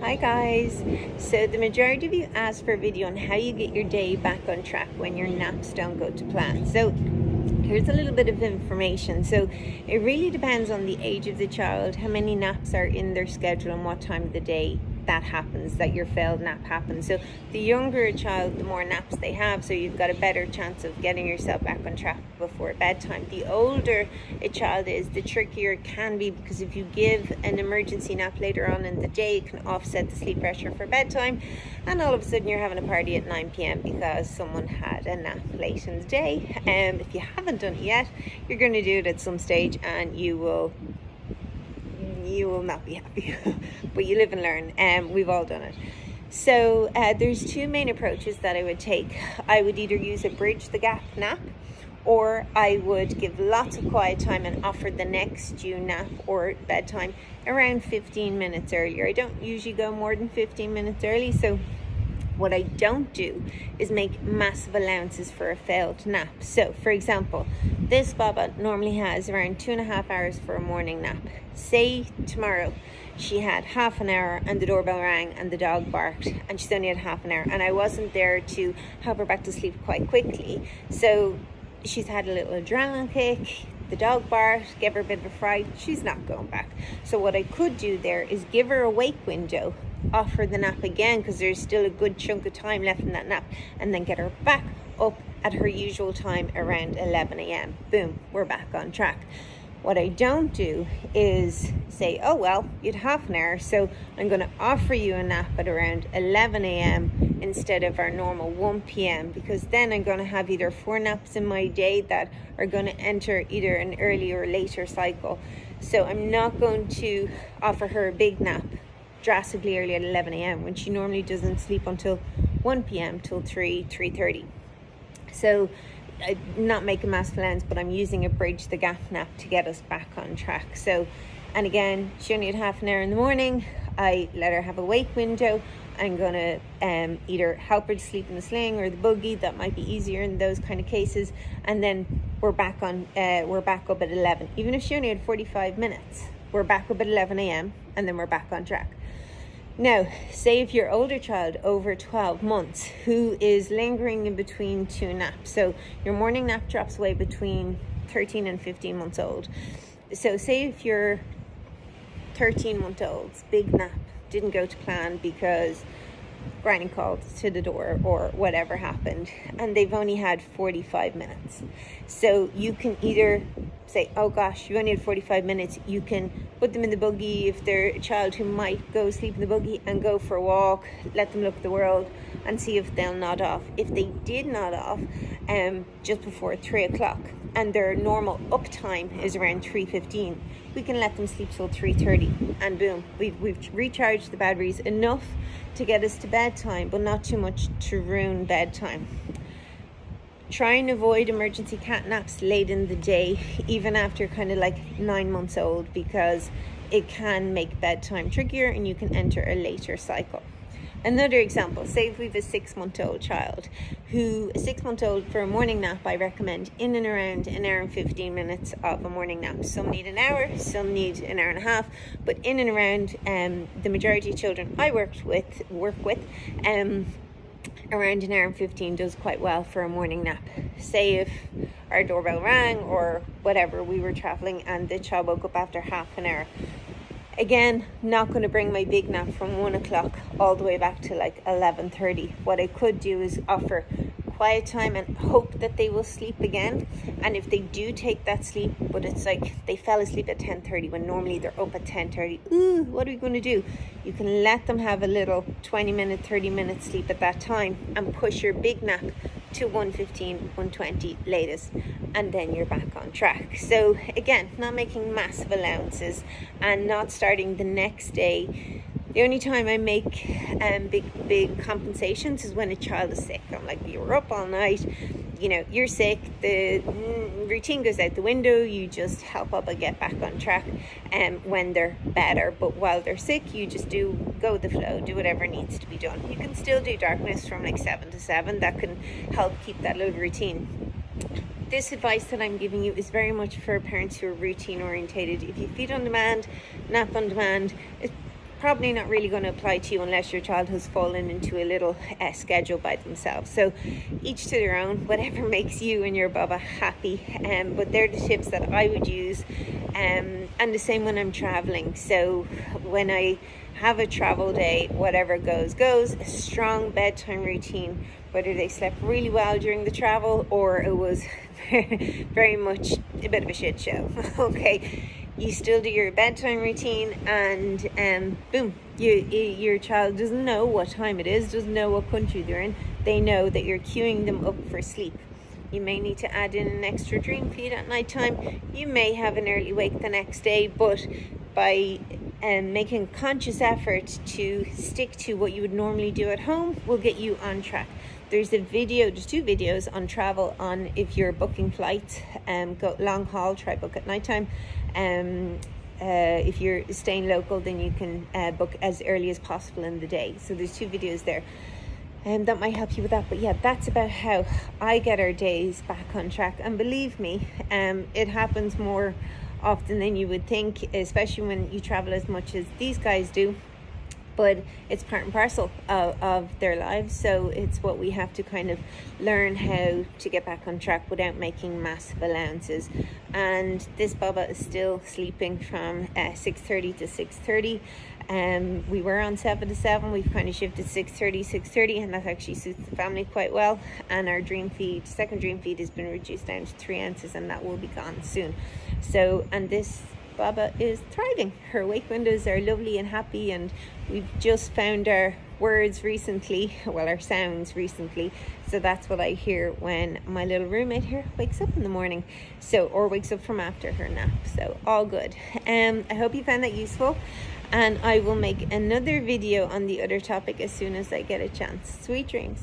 Hi guys! So the majority of you asked for a video on how you get your day back on track when your naps don't go to plan. So here's a little bit of information. So it really depends on the age of the child, how many naps are in their schedule and what time of the day that happens, that your failed nap happens. So the younger a child, the more naps they have, so you've got a better chance of getting yourself back on track before bedtime. The older a child is, the trickier it can be because if you give an emergency nap later on in the day, it can offset the sleep pressure for bedtime, and all of a sudden you're having a party at 9 p.m. because someone had a nap late in the day. And um, if you haven't done it yet, you're going to do it at some stage and you will you will not be happy. but you live and learn, and we've all done it. So uh, there's two main approaches that I would take. I would either use a bridge the gap nap, or I would give lots of quiet time and offer the next due nap or bedtime around 15 minutes earlier. I don't usually go more than 15 minutes early, so what I don't do is make massive allowances for a failed nap. So, for example, this Baba normally has around two and a half hours for a morning nap. Say tomorrow she had half an hour and the doorbell rang and the dog barked and she's only had half an hour and I wasn't there to help her back to sleep quite quickly. So she's had a little adrenaline kick, the dog barked, gave her a bit of a fright, she's not going back. So what I could do there is give her a wake window offer the nap again because there's still a good chunk of time left in that nap and then get her back up at her usual time around 11 a.m. Boom, we're back on track. What I don't do is say, oh, well, you'd half an hour, so I'm going to offer you a nap at around 11 a.m. instead of our normal 1 p.m. because then I'm going to have either four naps in my day that are going to enter either an early or later cycle. So I'm not going to offer her a big nap drastically early at 11 a.m. when she normally doesn't sleep until 1 p.m. till 3, 3.30. So I'm not making mass plans, but I'm using a bridge the gap nap to get us back on track. So, and again, she only had half an hour in the morning. I let her have a wake window. I'm gonna um, either help her to sleep in the sling or the buggy. That might be easier in those kind of cases. And then we're back on. Uh, we're back up at 11. Even if she only had 45 minutes, we're back up at 11 a.m. and then we're back on track. Now, say if your older child over 12 months who is lingering in between two naps, so your morning nap drops away between 13 and 15 months old. So, say if your 13 month old's big nap didn't go to plan because Granny called to the door or whatever happened, and they've only had 45 minutes. So, you can either say, oh gosh, you only had 45 minutes, you can put them in the buggy if they're a child who might go sleep in the buggy and go for a walk, let them look at the world and see if they'll nod off. If they did nod off um, just before 3 o'clock and their normal uptime is around 3.15, we can let them sleep till 3.30 and boom, we've, we've recharged the batteries enough to get us to bedtime, but not too much to ruin bedtime try and avoid emergency cat naps late in the day, even after kind of like nine months old, because it can make bedtime trickier and you can enter a later cycle. Another example, say if we have a six month old child who, a six month old for a morning nap, I recommend in and around an hour and 15 minutes of a morning nap. Some need an hour, some need an hour and a half, but in and around um, the majority of children I worked with, work with, um, around an hour and 15 does quite well for a morning nap. Say if our doorbell rang or whatever, we were traveling and the child woke up after half an hour. Again, not going to bring my big nap from one o'clock all the way back to like 11.30. What I could do is offer quiet time and hope that they will sleep again. And if they do take that sleep, but it's like they fell asleep at 10.30 when normally they're up at 10.30, ooh, what are we going to do? You can let them have a little 20 minute, 30 minute sleep at that time and push your big nap to 115, 120 latest, and then you're back on track. So again, not making massive allowances and not starting the next day the only time I make um, big, big compensations is when a child is sick. I'm like, you were up all night, you know, you're sick, the routine goes out the window, you just help up and get back on track um, when they're better. But while they're sick, you just do go with the flow, do whatever needs to be done. You can still do darkness from like 7 to 7, that can help keep that little routine this advice that I'm giving you is very much for parents who are routine orientated. If you feed on demand, nap on demand, probably not really going to apply to you unless your child has fallen into a little uh, schedule by themselves. So each to their own, whatever makes you and your baba happy. Um, but they're the tips that I would use, um, and the same when I'm traveling. So when I have a travel day, whatever goes, goes. A strong bedtime routine, whether they slept really well during the travel or it was very much a bit of a shit show. okay, you still do your bedtime routine, and um, boom, you, you, your child doesn't know what time it is, doesn't know what country they're in. They know that you're queuing them up for sleep. You may need to add in an extra dream feed at night time. You may have an early wake the next day, but by um, making conscious effort to stick to what you would normally do at home will get you on track. There's a video, there's two videos on travel on if you're booking flights, um, go long haul, try book at nighttime. Um, uh, if you're staying local, then you can uh, book as early as possible in the day. So there's two videos there. And um, that might help you with that. But yeah, that's about how I get our days back on track. And believe me, um, it happens more often than you would think, especially when you travel as much as these guys do. But it's part and parcel of, of their lives, so it's what we have to kind of learn how to get back on track without making massive allowances. And this Baba is still sleeping from uh, 6.30 to 6.30 um, we were on 7 to 7, we've kind of shifted 6.30, 6.30 and that actually suits the family quite well. And our dream feed, second dream feed has been reduced down to 3 ounces and that will be gone soon. So, and this Baba is thriving. Her wake windows are lovely and happy and we've just found our words recently, well our sounds recently. So that's what I hear when my little roommate here wakes up in the morning. So, or wakes up from after her nap. So all good. Um, I hope you found that useful and I will make another video on the other topic as soon as I get a chance. Sweet dreams.